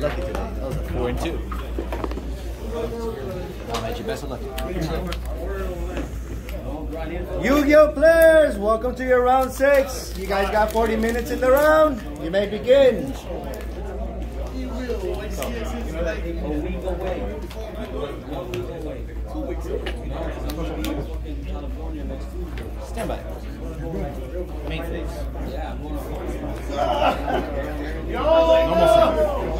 lucky today. That was a Four and two. I'll bet you best of luck. Yu-Gi-Oh players, welcome to your round six. You guys got 40 minutes in the round. You may begin. Stand by. Main face. Normal sound.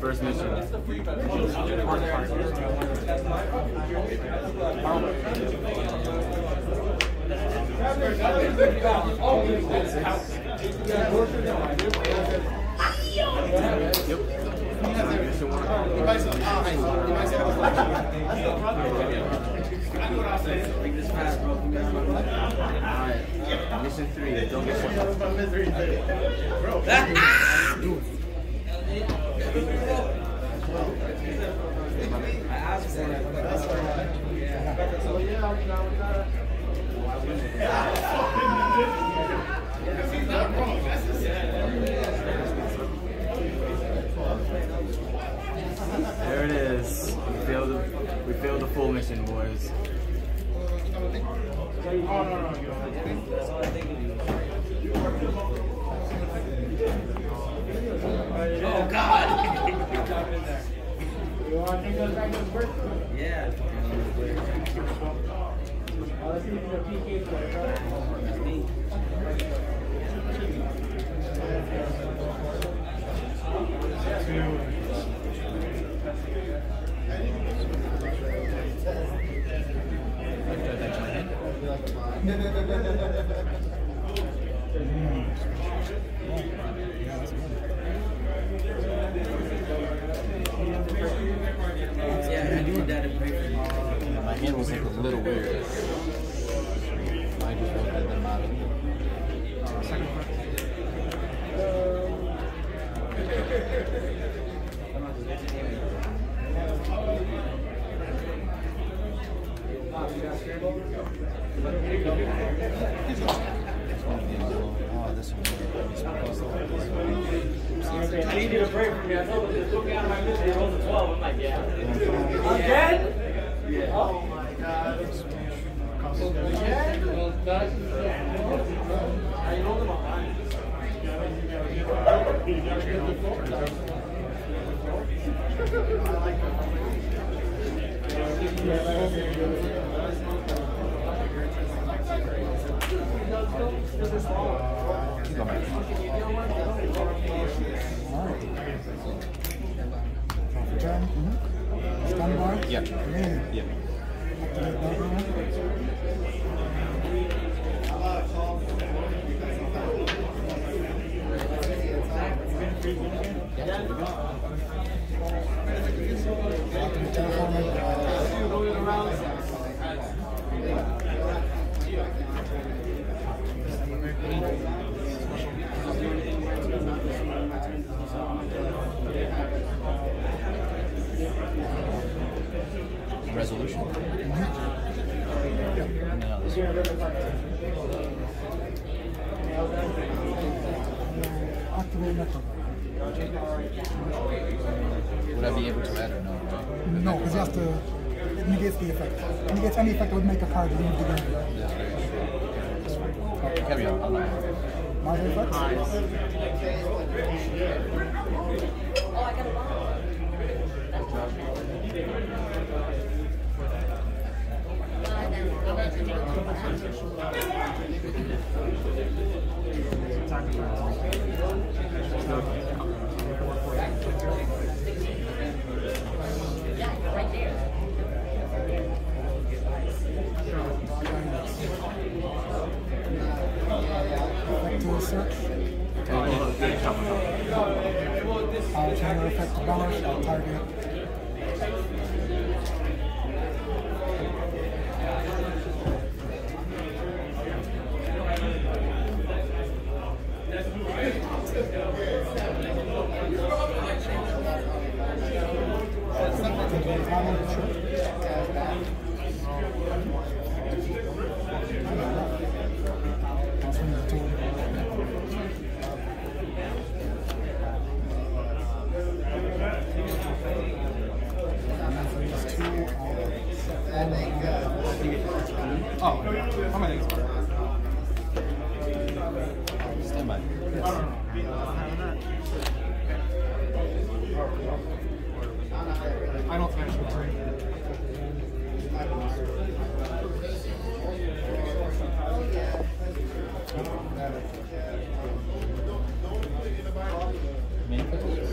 first mission. Alright, mission three, don't get shot. There it is. We failed the, we failed the full mission, boys. Oh God. Yeah. Yeah, I Oh, this one. I need you to pray for me. I told him to took out of my misery. Rolled a 12. I'm like, yeah. Yeah. Oh my God. Again? I rolled him online. Go Stand by. Yeah. Yeah. Yeah. Activate background. Activate telephone. Resolution. No, this one. Activate network. Would I be able to add or no? Right? No, because you have to. It negates the effect. It negates any effect that would make a card leave the game. That's very true. That's right. Okay, carry on. I'm- Marvel effects. Effect to search. Uh, Changer effect to banish, I'll target. Oh, how many things? Stand by. I don't finish with three. Main phase?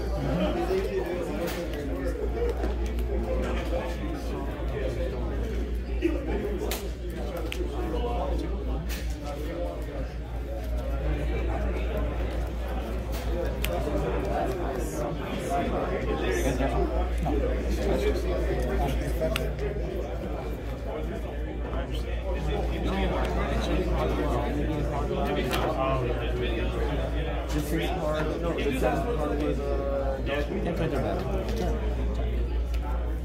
You guys got some? The sixth part, no, the seventh part was uh, Ten points.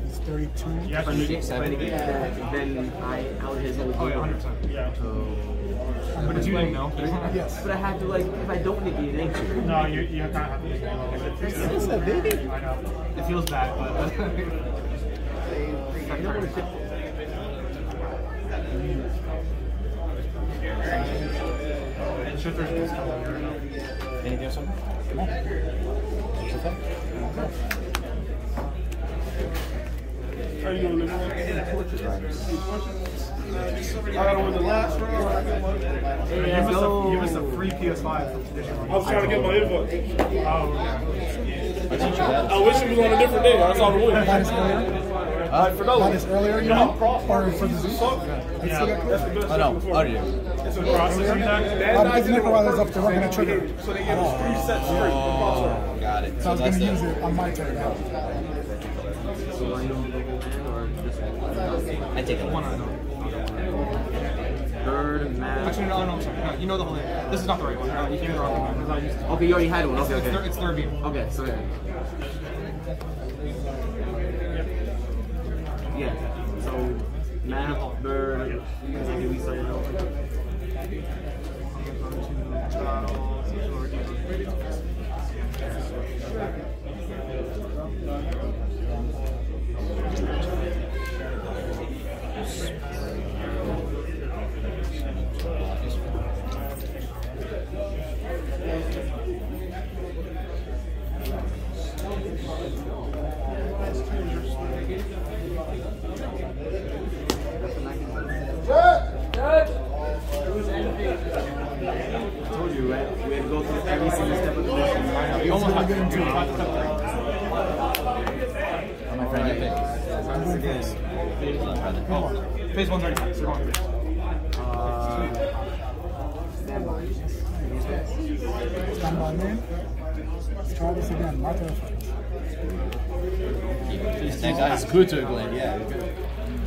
It's 32. if I negate, if I negate that, then I out his whole Oh, yeah, 100%. So, But it's you didn't know. Yes. but I have to like, if I don't negate it, No, you, you kind of have to make it. What's that, baby? I know. It feels bad, but I don't want to sit. And shifter's just coming here now. Anything else? On? How you doing, Nick? I gotta win the last round. You missed, a, you missed a free PS5 I was trying to get my invite. I'll teach you that. I wish it was on a different day. I saw the win. That is earlier. Uh, for That is earlier, you mean? Or for the Z? yeah. That's the best no, shit oh before. yeah. It's a processing deck. Um, because Necrowilder's up to we're gonna trigger. So they gave us three sets straight. Oh, got it. So I was gonna use it on my turn now. So I don't land or just I take a one one. I know. third match. Actually, no, no, I'm sorry. No, you know the whole thing. This is not the right one. No, you gave the wrong one. because I used to- Okay, you already had one. Okay, It's, third, okay. it's third beam. Okay, so doing this. pick. Hold on. Oh, phase one's already done. So we're going phase. Uh, stand by. Stand by main. Let's try this again. My turn first. That guy's glue to a blade, yeah.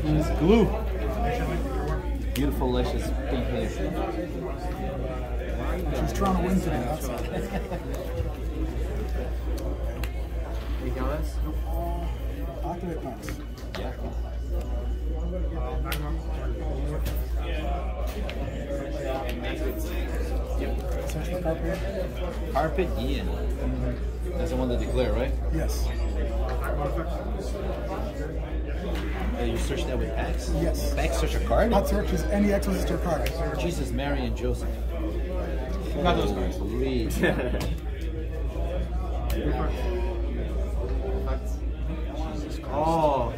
He's glue. Beautiful, luscious pink hair. She's trying to win today, that's all. Anything else? Activate max. Yeah. Search for carpet. Carpet Ian. That's the one that declare, right? Yes. Uh, you search that with Pax? Yes. Pax search a card? That searches any Exosister or card. Jesus, Mary, and Joseph. Not those cards. Holy. Oh,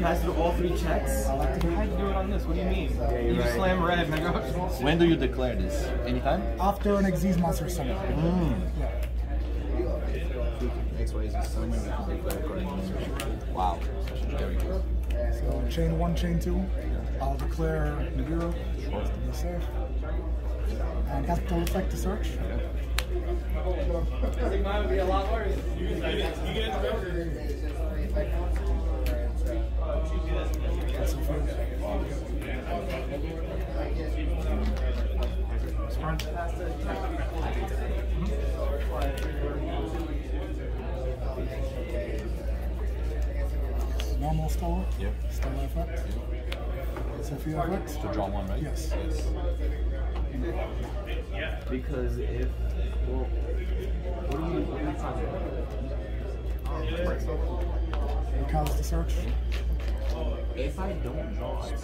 you passed through all three checks? I had you do it on this. What do you mean? you're you just right. slam red, nigga. when do you declare this? Anytime? After an Xyz monster summon. Hmm. Yeah. X, Y, Z, summon, we can declare according to Wow. So chain one, chain two. I'll declare Nibiru. To be safe. And Kaspitell effect to search. I think mine would be a lot worse. Normal store. Yep. Stella effect. Sophia effect. To draw one, right? Yes. yes. Because if, well, what are you, what are you talking about? Because the search. If I don't draw, I search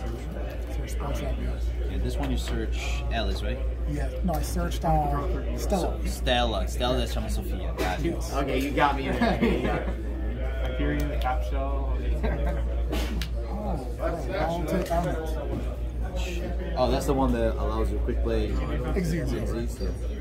Search spots up, yes. Yeah, this one you search Elis, right? Yeah. No, I searched uh, Stella. Stella. Stella that's from Sophia. Got it. Okay, you got me there. Okay, you got me. Hyperion, the cap shell. Oh, I'll. Oh, that's the one that allows you quick play. Exceeds. Exceeds, yeah.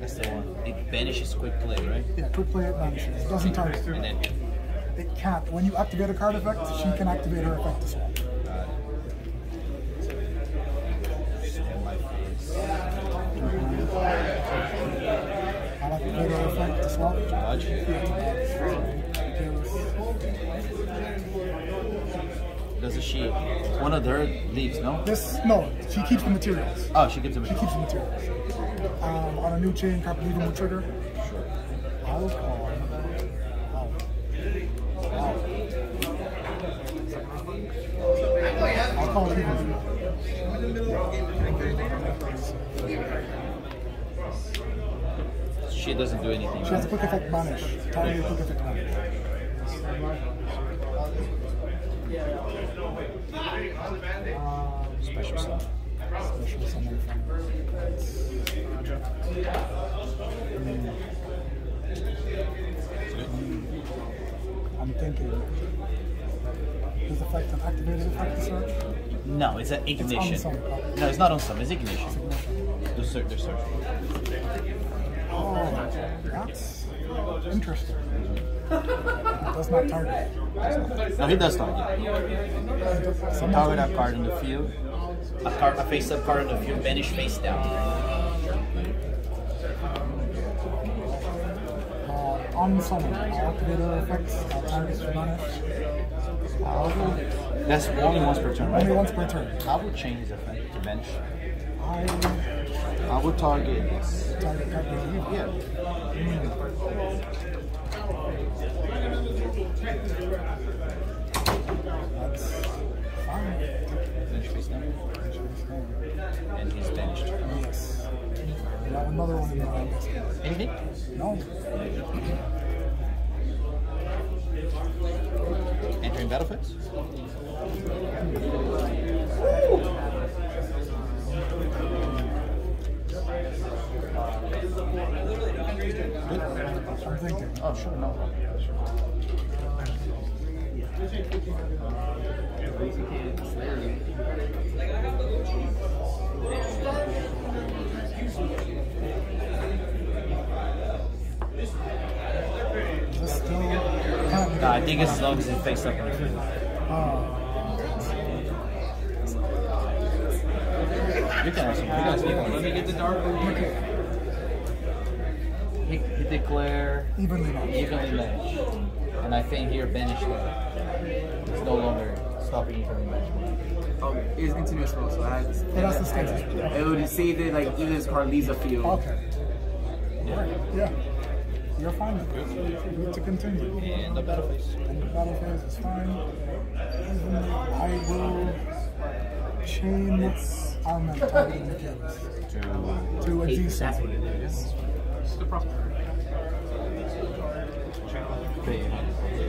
That's the one. It banishes quick play, right? Yeah, quick play it vanishes. It doesn't target. And then It can't. When you activate a card effect, she can activate her effect as well. stand by phase. I'll activate her effect as well. Dodge. Does she? One of her leaves, no? This, no, she keeps the materials. Oh, she gives them. She keeps the materials. Um, on a new chain, card leaving will trigger. I'll call. I'll, I'll, I'll call. She doesn't do anything. She has a quick effect banish. Tiny quick effect banish. Special stuff. Special summon from I'm thinking. Does the effect an activated effect search? No, it's an ignition. on some. No, it's not on some. It's ignition. The search. The search. Oh, that's interesting. Does not target. No, he does target. Some Target that card in the field. A card, a face-up card in the field. Banish face down. uh, on summon, I'll activate her effects, I'll target to banish. That's only once per turn, Only once per turn. I would change his effect to bench. I I would target this. target card with you. Yeah. That's fine. Face down. And he's benched. Yes. Another one in the. Anything? No. Entering battle phase? I'm thinking. Oh, sure, no. This still can't Nah, I think it's as long as it face up field. You him. You him. Let me get the dark. He, he declare evenly matched. evenly matched. And I think here banish that. It's no longer stopping evenly matched. Oh, it's continuous roll, so I has, It has to stay. it would say that like even this card leaves the field. Okay. Alright, yeah. You're fine with it. Good to continue. And the battle phase. And the battle phase is fine. Evenly, I will chain armament targeting the To to a Hey, decent. that's what it is. The proper. pay.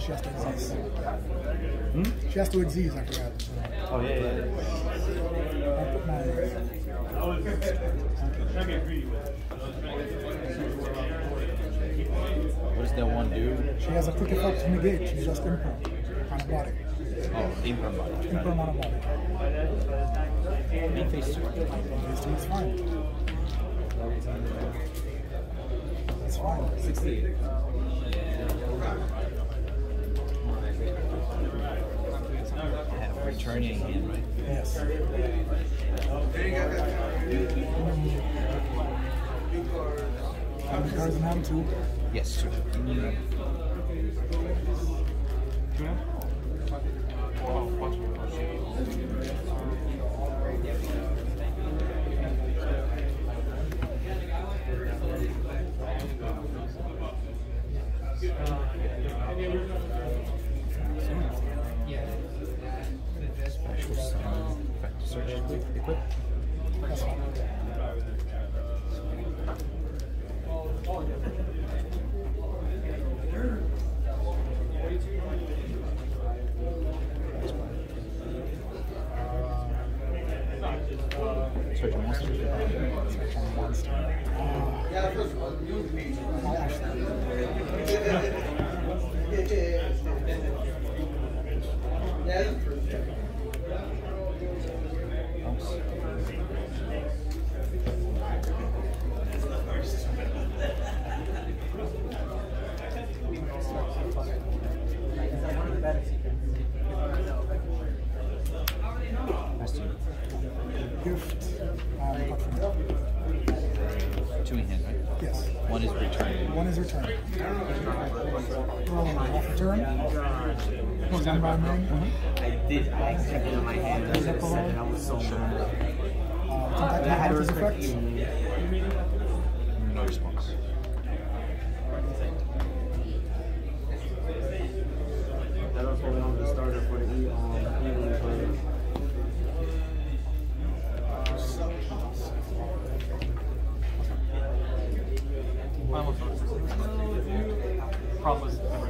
she has to exist. Hmm? She has to exist, I forgot. Oh, yeah, yeah. I'll put my. What does that one do? She has a quick effect to negate. She's just imperm on a body. Oh, imperm body. On a body. Main face two. This is fine. That's fine. 68. Returning hand, right? Yes. How many cards in hand? Two. Yes, two. Special summon. Back to search. Equip. That's fine. Search a monster. Search on monster. Uh, I'll actually. Last two. Gift. Um, cut from it. Two in hand, right? Yes. One is returning. One is returned. Roll off return. Stand by main. I did. I kept it in my hand. I said second. I was so mad. Uh, contact I had to his respect effects. you. No response. That was holding on to the starter for the um Eagle player. Mine was Problem was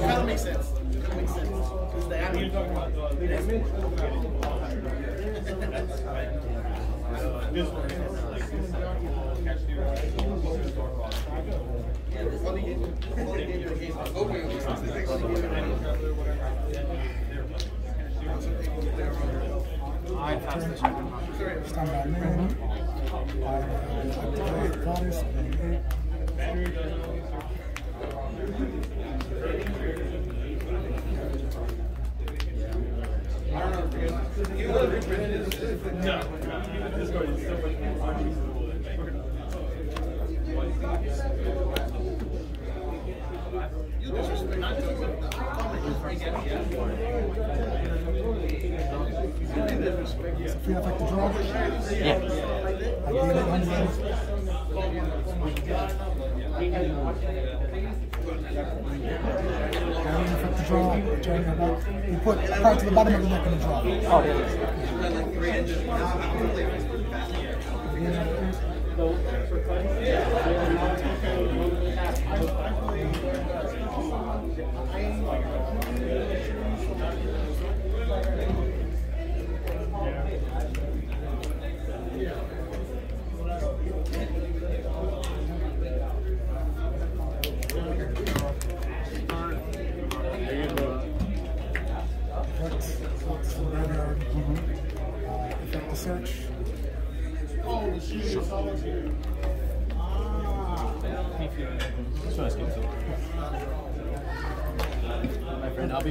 kind of makes sense. Makes sense. Because the admin. I passed the. Stand by main. I goddess. Free effect to draw. Yeah. I gain it 100. Carrying affect the draw. Carrying about. You put prior to the bottom of the deck in the draw. Oh, yeah.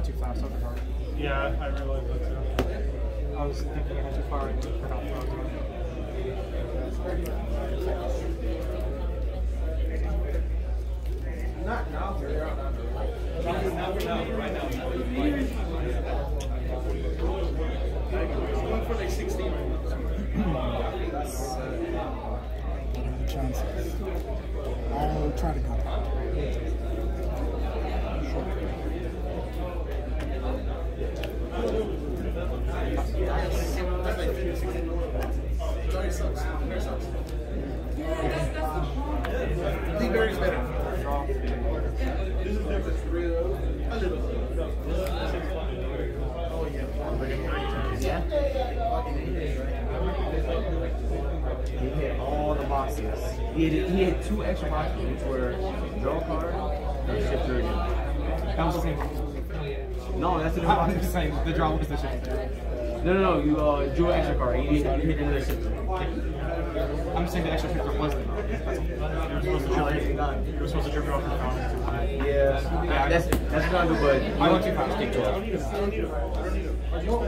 went too fast. Over hard. Yeah, I realized that too. I was thinking I had too far and forgot what I was doing. What are the chances? I'll try to go. He hit all the boxes. He had, he had two extra boxes, which were draw card and shifter again. That was the same. No, that's the I box. just saying the draw was the shift. No, no, no. You uh, drew an extra card. He hit another shifter. I'm just saying the extra shifter was the draw. You were supposed to it. You were supposed to it off the fountain. Yeah, yeah, that's that's not good, but I went too fast. Take 12.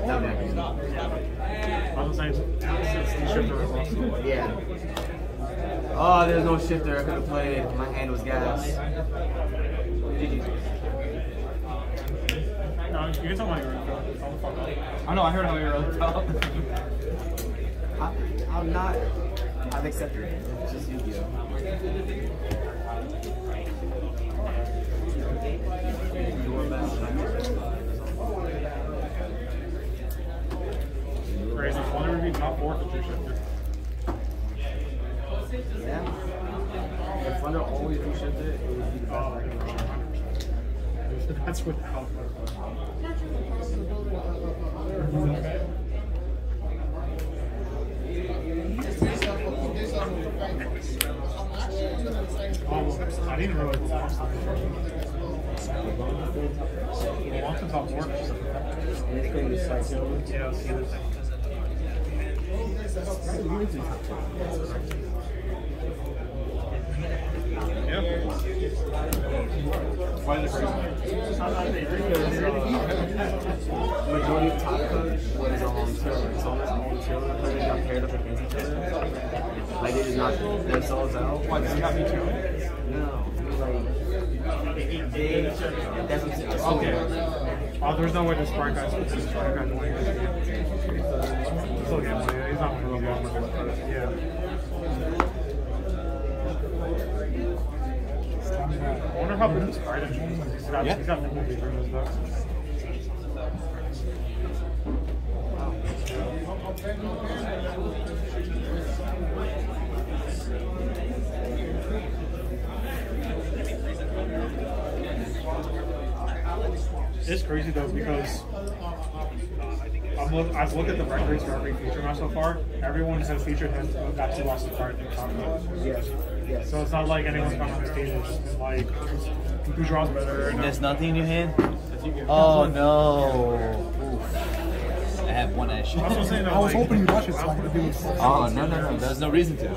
not bad. I was saying since the shifter was lost. Yeah. Oh, there's no shifter. I could have played. My hand was gas. GG. No, you can tell my you're Tell the fuck up. I know. I heard how you were felt. I, I'm not. I've accepted it. It's just Yu-Gi-Oh. Best. Crazy. Wonder if you top four for two shifter. Yeah. If Thunder always do shifted, it would be the best I can run. That's without. Oh, I didn't realize the box. Lots of top four. And it's going to slice it over. Yeah, I'll see this. Yeah. Why it Majority of was um Taylor. So almost all the Taylor players got paired up against each other. Like they did not themselves out. What? Does he got me too? No. Like they it's Okay. Oh, there's no way this Spark guy's Spark guy's. He's not real long with back. I wonder how big this. He's got, Yeah. Nimble Beaver in his. It's crazy though because I'm look, I've looked at the records for every feature match so far. Everyone has featured has actually lost the card in combat. Yes. Yes. So it's not like anyone's coming on the stage and like who draws better. And, There's nothing in your hand? Oh no. Oof. I have one edge. I'm saying. though, I was like- hoping you rush it so I could do it. Oh no no no. There's no reason to.